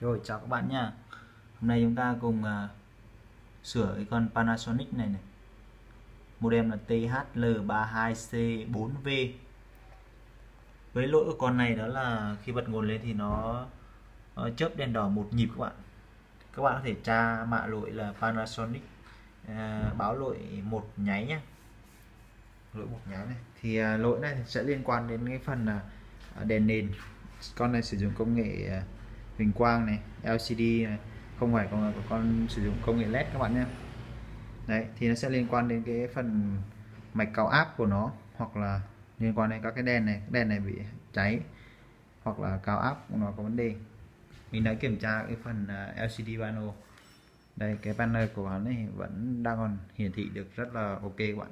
Rồi chào các bạn nha. Hôm nay chúng ta cùng uh, sửa cái con Panasonic này này. Model là THL32C4V Với lỗi của con này đó là khi bật nguồn lên thì nó, uh, chớp đèn đỏ một nhịp các bạn. Các bạn có thể tra mã lỗi là Panasonic uh, báo lỗi một nháy nhé lỗi một nháy này. Thì uh, lỗi này sẽ liên quan đến cái phần uh, đèn nền. Con này sử dụng công nghệ uh, hình quang này LCD này, không phải con con sử dụng công nghệ led các bạn nhé. Đấy, thì nó sẽ liên quan đến cái phần mạch cao áp của nó, hoặc là liên quan đến các cái đèn này. Đèn này bị cháy, hoặc là cao áp của nó có vấn đề. Mình đã kiểm tra cái phần à, LCD panel. Đây, cái panel của nó này vẫn đang còn hiển thị được rất là ok các bạn.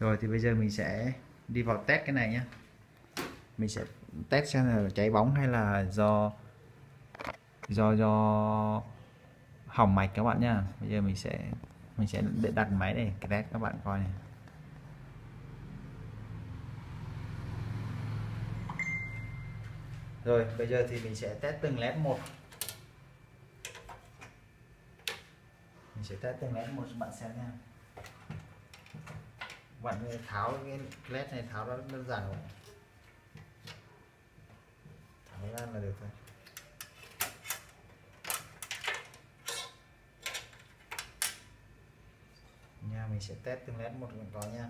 Rồi, thì bây giờ mình sẽ đi vào test cái này nhé. Mình sẽ test xem là cháy bóng hay là do do do hỏng mạch các bạn nha. bây giờ mình sẽ mình sẽ để đặt máy để test các bạn coi này. Rồi, bây giờ thì mình sẽ test từng led một. Mình sẽ test từng led một cho bạn xem nha. Bạn tháo cái led này, tháo nó đơn giản rồi. Tháo ra là được thôi nha mình sẽ test từng led một con có nha.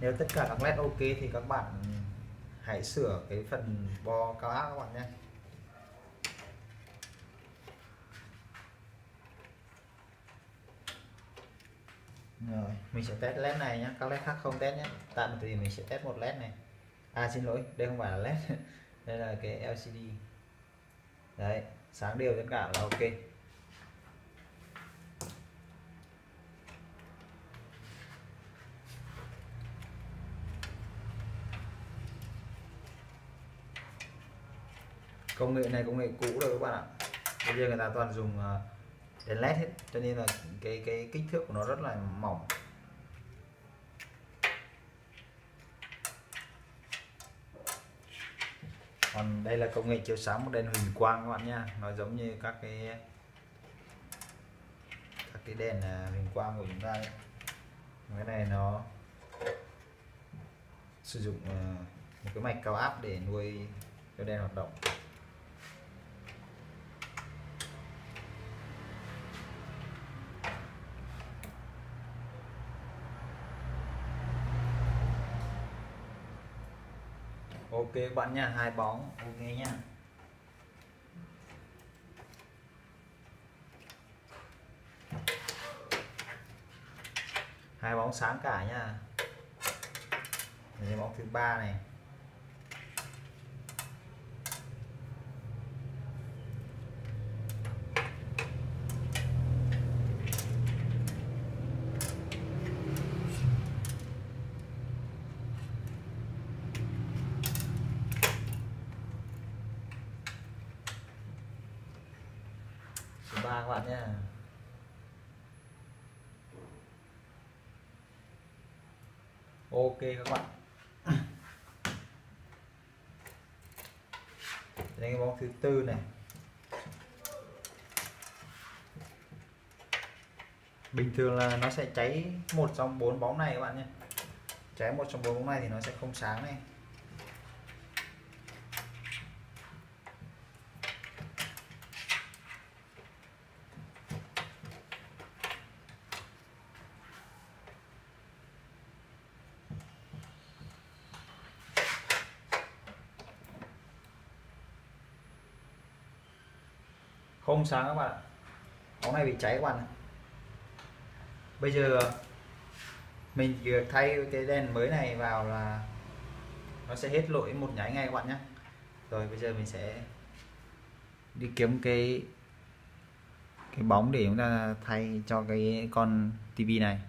Nếu tất cả các led ok thì các bạn hãy sửa cái phần bo cao áp các bạn nhé. Rồi, mình sẽ test led này nhé, các led khác không test nhé. Tạm thì mình sẽ test một led này. À xin lỗi, đây không phải là led đây là cái LCD đấy, sáng đều tất cả là ok. Công nghệ này, công nghệ cũ rồi các bạn ạ. Bây giờ người ta toàn dùng ờ, đèn led hết, cho nên là cái cái kích thước của nó rất là mỏng. Còn đây là công nghệ chiếu sáng một đèn huỳnh quang các bạn nha nó giống như các cái các cái đèn à, huỳnh quang của chúng ta cái này nó sử dụng à, một cái mạch cao áp để nuôi cho đèn hoạt động. Ok bạn nha, hai bóng, ok nha. Hai bóng sáng cả nha. Đây, bóng thứ ba này. Các bạn nhé. Ok các bạn. Đây cái bóng thứ tư này. Bình thường là nó sẽ cháy một trong bốn bóng này các bạn nhé. Cháy một trong bốn bóng này thì nó sẽ không sáng này. Không sáng các bạn ạ. Bóng này bị cháy các bạn bây giờ, mình việc thay cái đèn mới này vào là nó sẽ hết lỗi một nháy ngay các bạn nhé. Rồi, bây giờ mình sẽ đi kiếm cái cái bóng để chúng ta thay cho cái con tivi này.